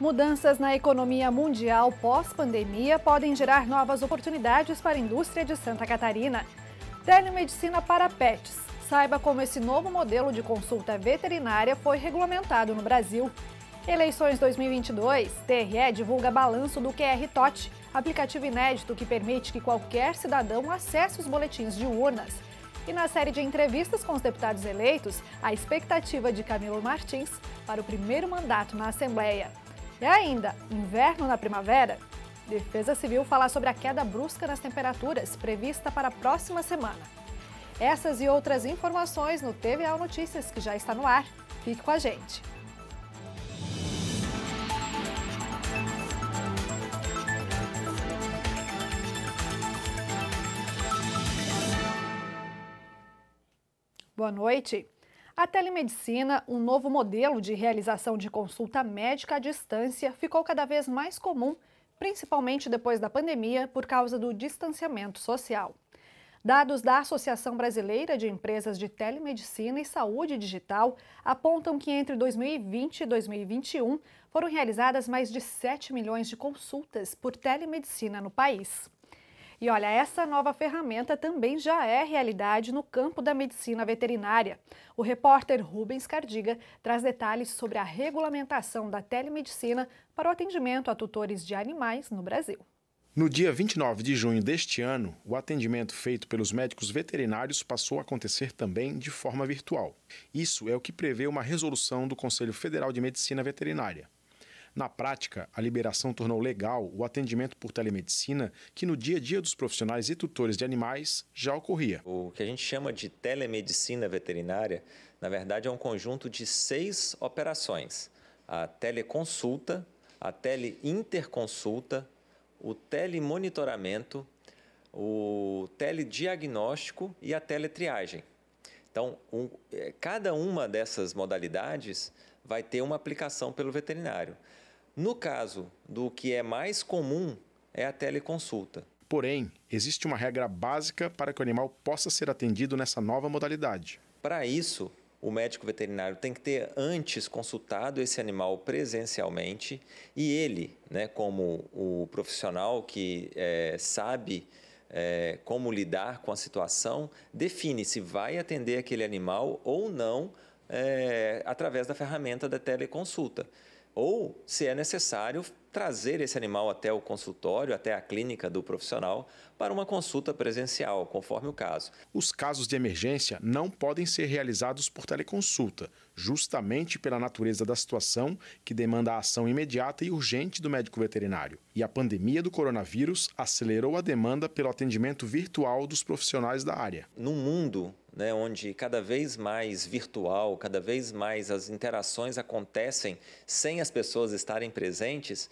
Mudanças na economia mundial pós-pandemia podem gerar novas oportunidades para a indústria de Santa Catarina. Telemedicina para pets. Saiba como esse novo modelo de consulta veterinária foi regulamentado no Brasil. Eleições 2022, TRE divulga balanço do QR TOT, aplicativo inédito que permite que qualquer cidadão acesse os boletins de urnas. E na série de entrevistas com os deputados eleitos, a expectativa de Camilo Martins para o primeiro mandato na Assembleia. E ainda, inverno na primavera? Defesa Civil fala sobre a queda brusca nas temperaturas prevista para a próxima semana. Essas e outras informações no TVA Notícias, que já está no ar. Fique com a gente. Boa noite. A telemedicina, um novo modelo de realização de consulta médica à distância, ficou cada vez mais comum, principalmente depois da pandemia, por causa do distanciamento social. Dados da Associação Brasileira de Empresas de Telemedicina e Saúde Digital apontam que entre 2020 e 2021 foram realizadas mais de 7 milhões de consultas por telemedicina no país. E olha, essa nova ferramenta também já é realidade no campo da medicina veterinária. O repórter Rubens Cardiga traz detalhes sobre a regulamentação da telemedicina para o atendimento a tutores de animais no Brasil. No dia 29 de junho deste ano, o atendimento feito pelos médicos veterinários passou a acontecer também de forma virtual. Isso é o que prevê uma resolução do Conselho Federal de Medicina Veterinária. Na prática, a liberação tornou legal o atendimento por telemedicina que no dia a dia dos profissionais e tutores de animais já ocorria. O que a gente chama de telemedicina veterinária, na verdade, é um conjunto de seis operações: a teleconsulta, a teleinterconsulta, o telemonitoramento, o telediagnóstico e a teletriagem. Então, um, eh, cada uma dessas modalidades vai ter uma aplicação pelo veterinário. No caso do que é mais comum, é a teleconsulta. Porém, existe uma regra básica para que o animal possa ser atendido nessa nova modalidade. Para isso, o médico veterinário tem que ter antes consultado esse animal presencialmente e ele, né, como o profissional que é, sabe é, como lidar com a situação, define se vai atender aquele animal ou não é, através da ferramenta da teleconsulta ou, se é necessário, trazer esse animal até o consultório, até a clínica do profissional, para uma consulta presencial, conforme o caso. Os casos de emergência não podem ser realizados por teleconsulta, justamente pela natureza da situação que demanda a ação imediata e urgente do médico veterinário. E a pandemia do coronavírus acelerou a demanda pelo atendimento virtual dos profissionais da área. No mundo né, onde cada vez mais virtual, cada vez mais as interações acontecem sem as pessoas estarem presentes,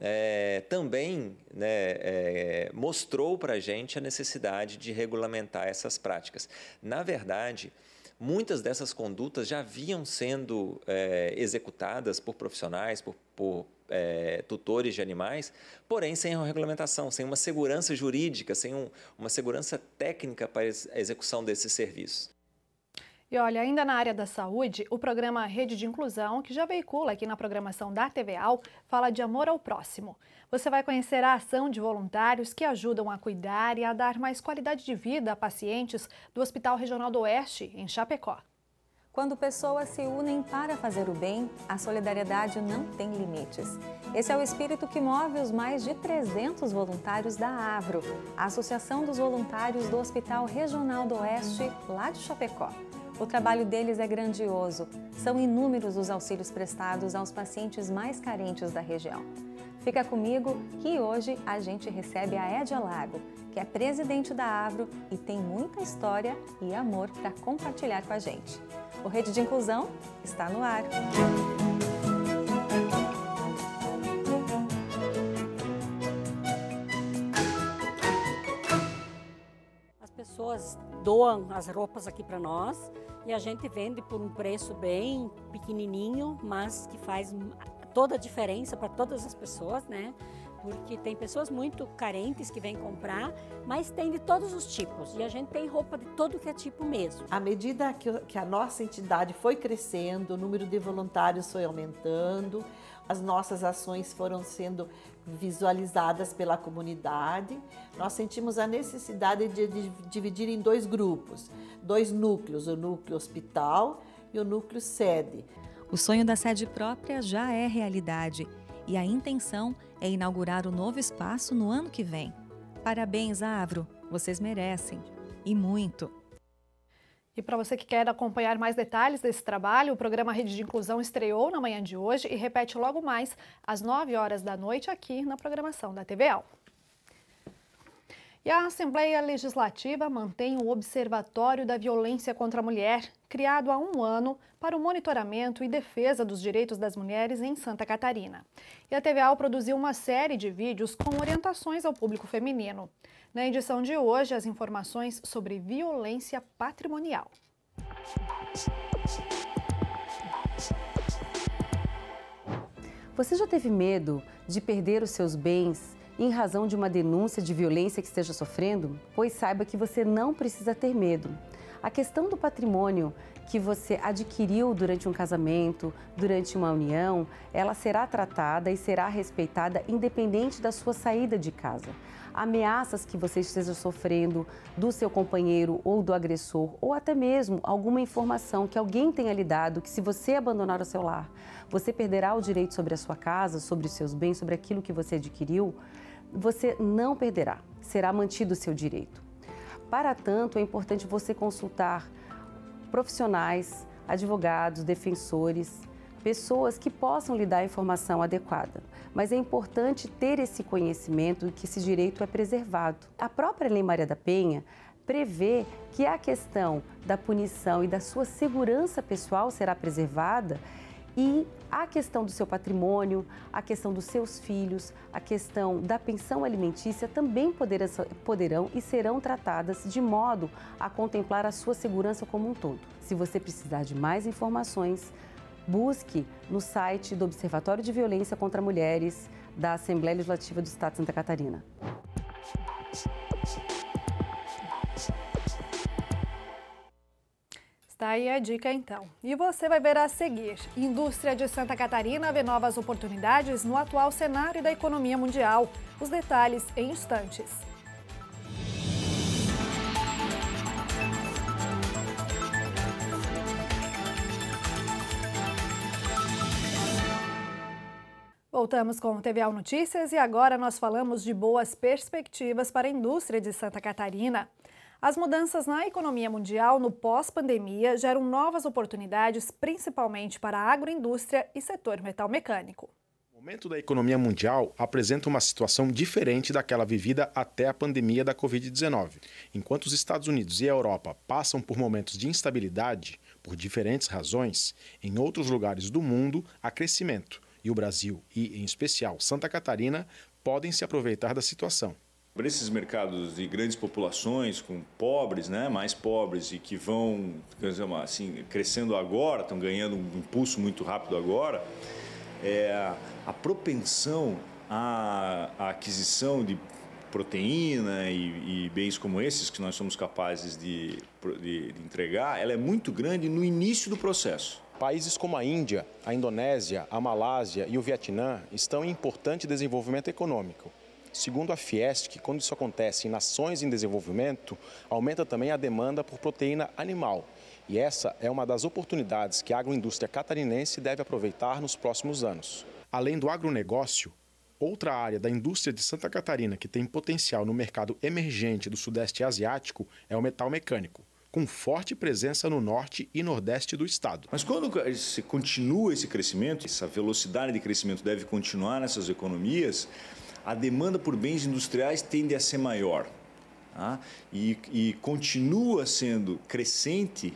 é, também né, é, mostrou para a gente a necessidade de regulamentar essas práticas. Na verdade, muitas dessas condutas já vinham sendo é, executadas por profissionais, por, por é, tutores de animais, porém sem uma regulamentação, sem uma segurança jurídica, sem um, uma segurança técnica para a execução desses serviços. E olha, ainda na área da saúde, o programa Rede de Inclusão, que já veicula aqui na programação da TVAL, fala de amor ao próximo. Você vai conhecer a ação de voluntários que ajudam a cuidar e a dar mais qualidade de vida a pacientes do Hospital Regional do Oeste, em Chapecó. Quando pessoas se unem para fazer o bem, a solidariedade não tem limites. Esse é o espírito que move os mais de 300 voluntários da Avro, a Associação dos Voluntários do Hospital Regional do Oeste, lá de Chapecó. O trabalho deles é grandioso. São inúmeros os auxílios prestados aos pacientes mais carentes da região. Fica comigo que hoje a gente recebe a Édia Lago, que é presidente da Avro e tem muita história e amor para compartilhar com a gente. O Rede de Inclusão está no ar. As doam as roupas aqui para nós e a gente vende por um preço bem pequenininho, mas que faz toda a diferença para todas as pessoas, né? Porque tem pessoas muito carentes que vêm comprar, mas tem de todos os tipos e a gente tem roupa de todo que é tipo mesmo. À medida que, a nossa entidade foi crescendo, o número de voluntários foi aumentando, as nossas ações foram sendo visualizadas pela comunidade, nós sentimos a necessidade de, de dividir em dois grupos, dois núcleos, o núcleo hospital e o núcleo sede. O sonho da sede própria já é realidade e a intenção é inaugurar o novo espaço no ano que vem. Parabéns, Avro, vocês merecem e muito. E para você que quer acompanhar mais detalhes desse trabalho, o programa Rede de Inclusão estreou na manhã de hoje e repete logo mais às 9 horas da noite aqui na programação da TVAL. E a Assembleia Legislativa mantém o Observatório da Violência contra a Mulher, criado há um ano para o monitoramento e defesa dos direitos das mulheres em Santa Catarina. E a TVAL produziu uma série de vídeos com orientações ao público feminino. Na edição de hoje, as informações sobre violência patrimonial. Você já teve medo de perder os seus bens em razão de uma denúncia de violência que esteja sofrendo? Pois saiba que você não precisa ter medo. A questão do patrimônio que você adquiriu durante um casamento, durante uma união, ela será tratada e será respeitada independente da sua saída de casa. Ameaças que você esteja sofrendo do seu companheiro ou do agressor, ou até mesmo alguma informação que alguém tenha lhe dado que se você abandonar o seu lar, você perderá o direito sobre a sua casa, sobre os seus bens, sobre aquilo que você adquiriu, você não perderá, será mantido o seu direito. Para tanto, é importante você consultar profissionais, advogados, defensores, pessoas que possam lhe dar a informação adequada. Mas é importante ter esse conhecimento de que esse direito é preservado. A própria Lei Maria da Penha prevê que a questão da punição e da sua segurança pessoal será preservada e a questão do seu patrimônio, a questão dos seus filhos, a questão da pensão alimentícia também poderão, e serão tratadas de modo a contemplar a sua segurança como um todo. Se você precisar de mais informações, busque no site do Observatório de Violência contra Mulheres da Assembleia Legislativa do Estado de Santa Catarina. Tá aí a dica então. E você vai ver a seguir. Indústria de Santa Catarina vê novas oportunidades no atual cenário da economia mundial. Os detalhes em instantes. Voltamos com o TVAL Notícias e agora nós falamos de boas perspectivas para a indústria de Santa Catarina. As mudanças na economia mundial no pós-pandemia geram novas oportunidades, principalmente para a agroindústria e setor metal-mecânico. O momento da economia mundial apresenta uma situação diferente daquela vivida até a pandemia da Covid-19. Enquanto os Estados Unidos e a Europa passam por momentos de instabilidade, por diferentes razões, em outros lugares do mundo há crescimento, e o Brasil, e em especial Santa Catarina, podem se aproveitar da situação. Para esses mercados de grandes populações, com pobres, né, mais pobres e que vão assim, crescendo agora, estão ganhando um impulso muito rápido agora, é, a propensão à, à aquisição de proteína e, e, bens como esses que nós somos capazes de, de, de entregar, ela é muito grande no início do processo. Países como a Índia, a Indonésia, a Malásia e o Vietnã estão em importante desenvolvimento econômico. Segundo a Fiesc, quando isso acontece em nações em desenvolvimento, aumenta também a demanda por proteína animal. E essa é uma das oportunidades que a agroindústria catarinense deve aproveitar nos próximos anos. Além do agronegócio, outra área da indústria de Santa Catarina que tem potencial no mercado emergente do Sudeste Asiático é o metal mecânico com forte presença no norte e nordeste do estado. Mas quando se continua esse crescimento, essa velocidade de crescimento deve continuar nessas economias, a demanda por bens industriais tende a ser maior tá? e, e continua sendo crescente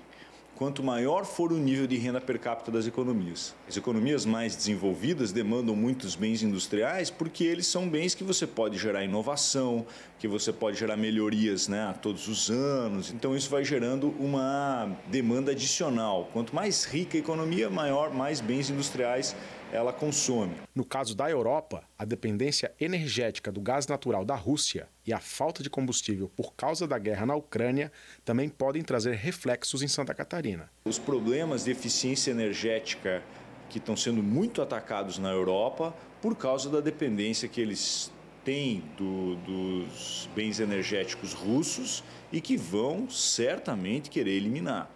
quanto maior for o nível de renda per capita das economias. As economias mais desenvolvidas demandam muitos bens industriais porque eles são bens que você pode gerar inovação, que você pode gerar melhorias né, a todos os anos. Então isso vai gerando uma demanda adicional. Quanto mais rica a economia, maior mais bens industriais ela consome. No caso da Europa, a dependência energética do gás natural da Rússia e a falta de combustível por causa da guerra na Ucrânia também podem trazer reflexos em Santa Catarina. Os problemas de eficiência energética que estão sendo muito atacados na Europa por causa da dependência que eles têm do, dos bens energéticos russos e que vão certamente querer eliminar.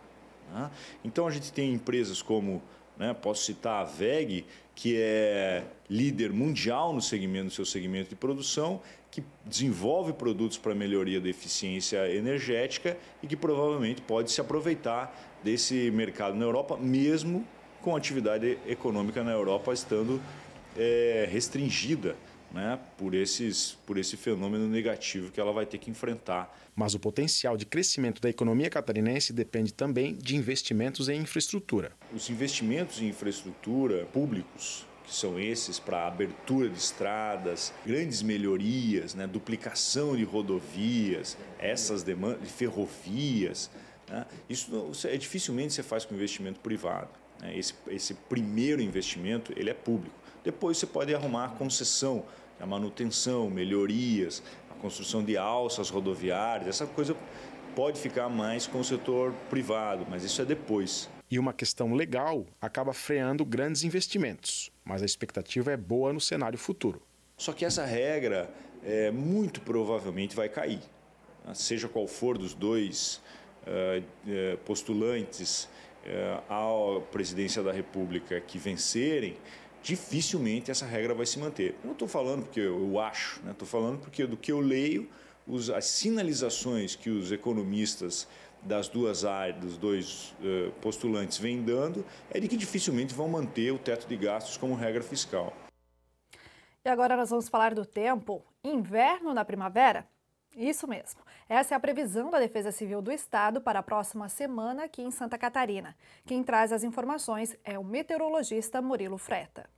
Né? Então a gente tem empresas como, né, posso citar a VEG, que é líder mundial no segmento, no seu segmento de produção, que desenvolve produtos para melhoria da eficiência energética e que provavelmente pode se aproveitar desse mercado na Europa, mesmo com a atividade econômica na Europa estando é, restringida né, por, esses, por esse fenômeno negativo que ela vai ter que enfrentar. Mas o potencial de crescimento da economia catarinense depende também de investimentos em infraestrutura. Os investimentos em infraestrutura públicos, que são esses para abertura de estradas, grandes melhorias, né, duplicação de rodovias, essas demandas de ferrovias, né, isso é dificilmente você faz com investimento privado. Né, esse, esse primeiro investimento ele é público. Depois você pode arrumar a concessão, a manutenção, melhorias, a construção de alças rodoviárias, essa coisa pode ficar mais com o setor privado, mas isso é depois. E uma questão legal acaba freando grandes investimentos, mas a expectativa é boa no cenário futuro. Só que essa regra é, muito provavelmente vai cair. Seja qual for dos dois uh, postulantes uh, à presidência da República que vencerem, dificilmente essa regra vai se manter. Eu não estou falando porque eu acho, estou né? falando porque do que eu leio, os, as sinalizações que os economistas das duas áreas, dos dois uh, postulantes vêm dando, é de que dificilmente vão manter o teto de gastos como regra fiscal. E agora nós vamos falar do tempo. Inverno na primavera? Isso mesmo. Essa é a previsão da Defesa Civil do Estado para a próxima semana aqui em Santa Catarina. Quem traz as informações é o meteorologista Murilo Freta.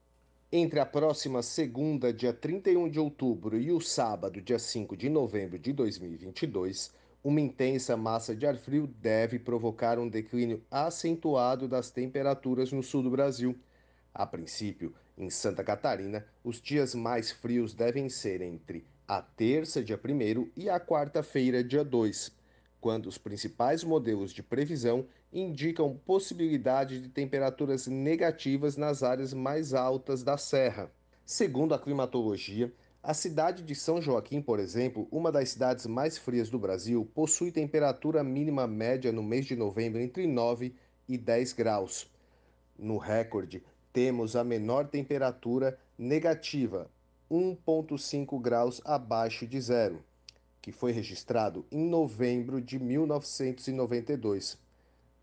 Entre a próxima segunda, dia 31 de outubro, e o sábado, dia 5 de novembro de 2022, uma intensa massa de ar frio deve provocar um declínio acentuado das temperaturas no sul do Brasil. A princípio, em Santa Catarina, os dias mais frios devem ser entre a terça, dia 1 e a quarta-feira, dia 2, quando os principais modelos de previsão indicam possibilidade de temperaturas negativas nas áreas mais altas da Serra. Segundo a climatologia, a cidade de São Joaquim, por exemplo, uma das cidades mais frias do Brasil, possui temperatura mínima média no mês de novembro entre 9 e 10 graus. No recorde, temos a menor temperatura negativa, 1,5 graus abaixo de zero, que foi registrado em novembro de 1992.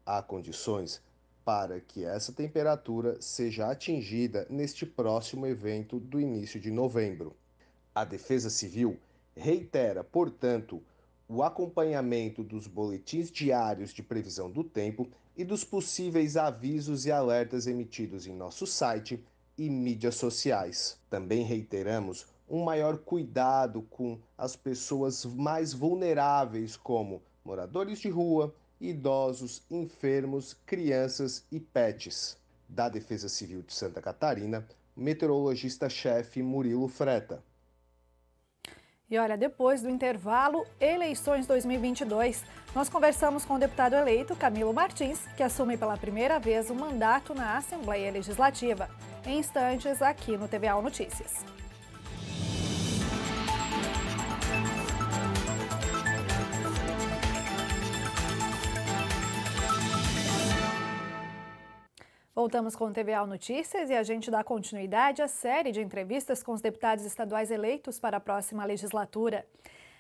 Há condições para que essa temperatura seja atingida neste próximo evento do início de novembro. A Defesa Civil reitera, portanto, o acompanhamento dos boletins diários de previsão do tempo e dos possíveis avisos e alertas emitidos em nosso site e mídias sociais. Também reiteramos um maior cuidado com as pessoas mais vulneráveis, como moradores de rua, idosos, enfermos, crianças e pets. Da Defesa Civil de Santa Catarina, meteorologista-chefe Murilo Freta. E olha, depois do intervalo, eleições 2022, nós conversamos com o deputado eleito Camilo Martins, que assume pela primeira vez o mandato na Assembleia Legislativa. Em instantes, aqui no TVA Notícias. Voltamos com o TVA Notícias e a gente dá continuidade à série de entrevistas com os deputados estaduais eleitos para a próxima legislatura.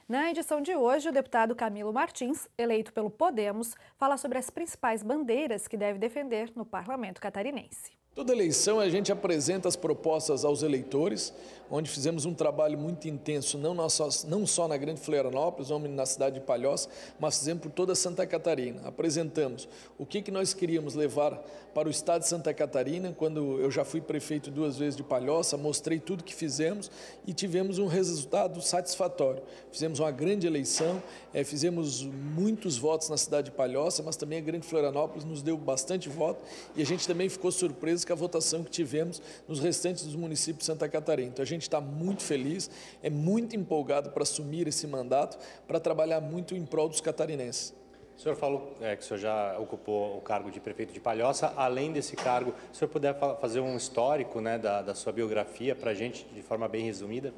Na edição de hoje, o deputado Camilo Martins, eleito pelo Podemos, fala sobre as principais bandeiras que deve defender no parlamento catarinense. Toda eleição a gente apresenta as propostas aos eleitores, onde fizemos um trabalho muito intenso, não, só, não só na Grande Florianópolis, ou na cidade de Palhoça, mas fizemos por toda Santa Catarina. Apresentamos o que, que nós queríamos levar para o estado de Santa Catarina, quando eu já fui prefeito duas vezes de Palhoça, mostrei tudo que fizemos e tivemos um resultado satisfatório. Fizemos uma grande eleição, é, fizemos muitos votos na cidade de Palhoça, mas também a Grande Florianópolis nos deu bastante voto e a gente também ficou surpreso com a votação que tivemos nos restantes dos municípios de Santa Catarina. Então a gente está muito feliz, é muito empolgado para assumir esse mandato, para trabalhar muito em prol dos catarinenses. O senhor falou é, que o senhor já ocupou o cargo de prefeito de Palhoça. Além desse cargo, o senhor puder fazer um histórico né, da, da sua biografia para a gente, de forma bem resumida?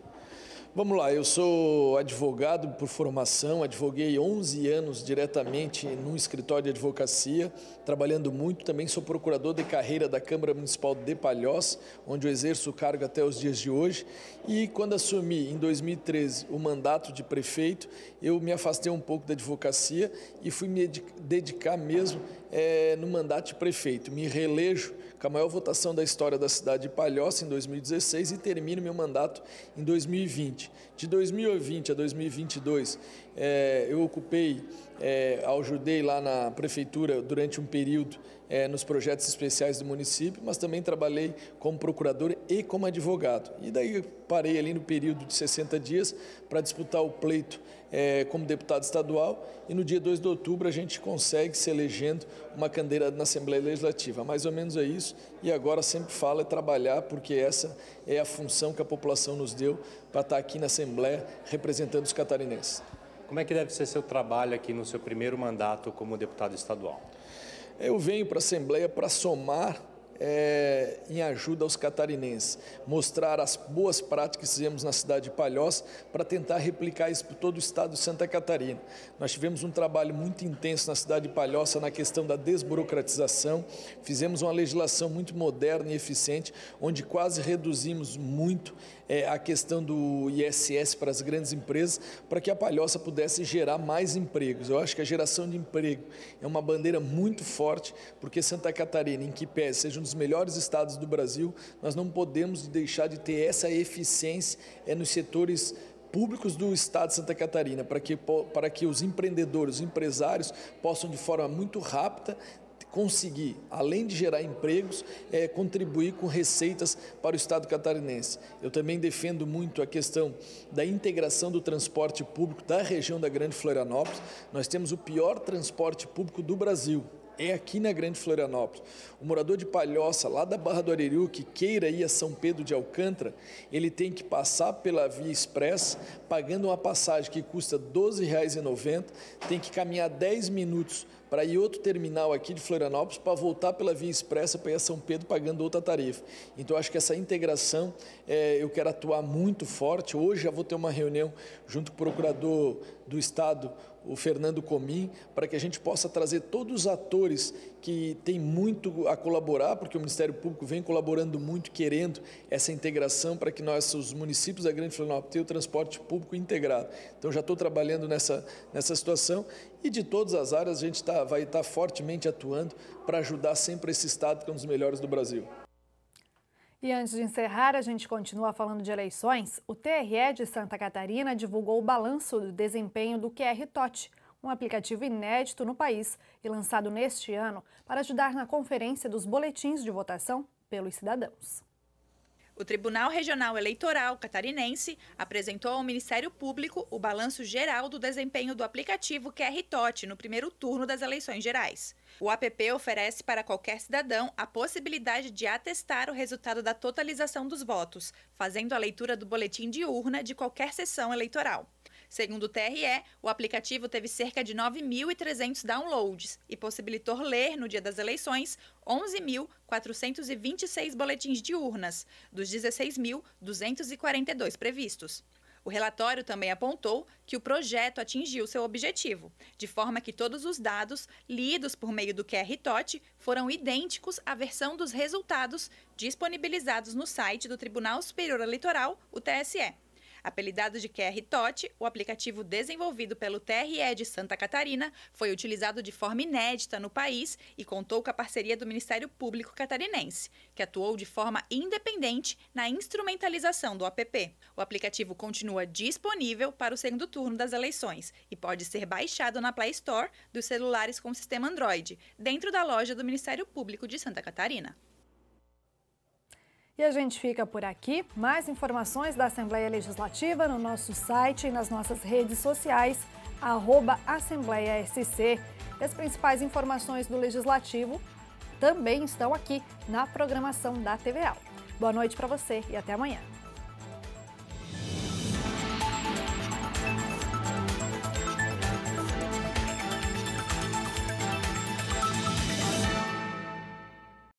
Vamos lá, eu sou advogado por formação, advoguei 11 anos diretamente num escritório de advocacia, trabalhando muito. Também sou procurador de carreira da Câmara Municipal de Palhoça, onde eu exerço o cargo até os dias de hoje. E quando assumi, em 2013, o mandato de prefeito, eu me afastei um pouco da advocacia e fui me dedicar mesmo é, no mandato de prefeito. Me reelejo com a maior votação da história da cidade de Palhoça em 2016 e termino meu mandato em 2020. De 2020 a 2022, é, eu ocupei, é, ajudei lá na prefeitura durante um período é, nos projetos especiais do município, mas também trabalhei como procurador e como advogado. E daí parei ali no período de 60 dias para disputar o pleito é, como deputado estadual e no dia 2 de outubro a gente consegue se elegendo uma candeira na Assembleia Legislativa. Mais ou menos é isso e agora sempre falo é trabalhar porque essa é a função que a população nos deu para estar aqui na Assembleia representando os catarinenses. Como é que deve ser seu trabalho aqui no seu primeiro mandato como deputado estadual? Eu venho para a Assembleia para somar é, em ajuda aos catarinenses, mostrar as boas práticas que fizemos na cidade de Palhoça para tentar replicar isso por todo o estado de Santa Catarina. Nós tivemos um trabalho muito intenso na cidade de Palhoça na questão da desburocratização, fizemos uma legislação muito moderna e eficiente, onde quase reduzimos muito é, a questão do ISS para as grandes empresas, para que a Palhoça pudesse gerar mais empregos. Eu acho que a geração de emprego é uma bandeira muito forte, porque Santa Catarina, em que pese, seja um dos melhores estados do Brasil, nós não podemos deixar de ter essa eficiência é, nos setores públicos do Estado de Santa Catarina, para que, para que os empreendedores, os empresários possam de forma muito rápida conseguir, além de gerar empregos, é, contribuir com receitas para o Estado catarinense. Eu também defendo muito a questão da integração do transporte público da região da Grande Florianópolis. Nós temos o pior transporte público do Brasil é aqui na Grande Florianópolis. O morador de Palhoça, lá da Barra do Aririu, que queira ir a São Pedro de Alcântara, ele tem que passar pela Via Express, pagando uma passagem que custa R$ 12,90, tem que caminhar 10 minutos para ir outro terminal aqui de Florianópolis para voltar pela Via Expressa para ir a São Pedro pagando outra tarifa. Então, acho que essa integração é, eu quero atuar muito forte. Hoje já vou ter uma reunião junto com o procurador do Estado, o Fernando Comim, para que a gente possa trazer todos os atores que têm muito a colaborar, porque o Ministério Público vem colaborando muito, querendo essa integração para que nós, os municípios da Grande Florianópolis, tenham o transporte público integrado. Então, já estou trabalhando nessa, nessa situação e de todas as áreas a gente tá, vai estar tá fortemente atuando para ajudar sempre esse Estado que é um dos melhores do Brasil. E antes de encerrar, a gente continua falando de eleições. O TRE de Santa Catarina divulgou o balanço do desempenho do QR Tot, um aplicativo inédito no país e lançado neste ano para ajudar na conferência dos boletins de votação pelos cidadãos. O Tribunal Regional Eleitoral Catarinense apresentou ao Ministério Público o balanço geral do desempenho do aplicativo QR Tot no primeiro turno das eleições gerais. O app oferece para qualquer cidadão a possibilidade de atestar o resultado da totalização dos votos, fazendo a leitura do boletim de urna de qualquer sessão eleitoral. Segundo o TRE, o aplicativo teve cerca de 9.300 downloads e possibilitou ler, no dia das eleições, 11.426 boletins de urnas, dos 16.242 previstos. O relatório também apontou que o projeto atingiu seu objetivo, de forma que todos os dados lidos por meio do QR Tot foram idênticos à versão dos resultados disponibilizados no site do Tribunal Superior Eleitoral, o TSE. Apelidado de QR Tot, o aplicativo desenvolvido pelo TRE de Santa Catarina foi utilizado de forma inédita no país e contou com a parceria do Ministério Público Catarinense, que atuou de forma independente na instrumentalização do app. O aplicativo continua disponível para o segundo turno das eleições e pode ser baixado na Play Store dos celulares com sistema Android, dentro da loja do Ministério Público de Santa Catarina. E a gente fica por aqui. Mais informações da Assembleia Legislativa no nosso site e nas nossas redes sociais, arroba Assembleia SC. As principais informações do Legislativo também estão aqui na programação da TVA. Boa noite para você e até amanhã.